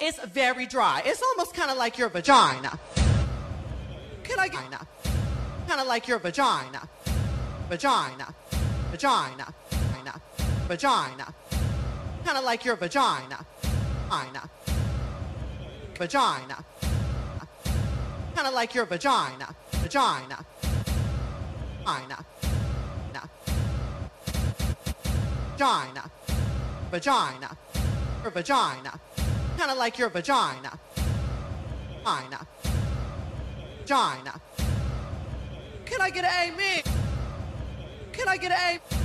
It's very dry. It's almost kind of like your vagina. Can I get kind of like your vagina? Vagina. Vagina. Vagina. Vagina. Kind of like your vagina. Vagina. Vagina. Kind of like your vagina. Vagina. Vagina. Vagina. Vagina. Your vagina. Kind of like your vagina. Vagina. Vagina. Can I get an amen? Can I get an amen?